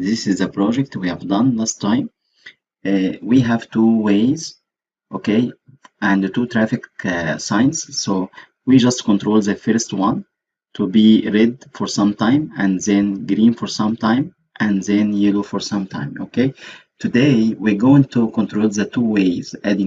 this is a project we have done last time. Uh, we have two ways okay and two traffic uh, signs. So we just control the first one to be red for some time and then green for some time and then yellow for some time okay? Today we're going to control the two ways adding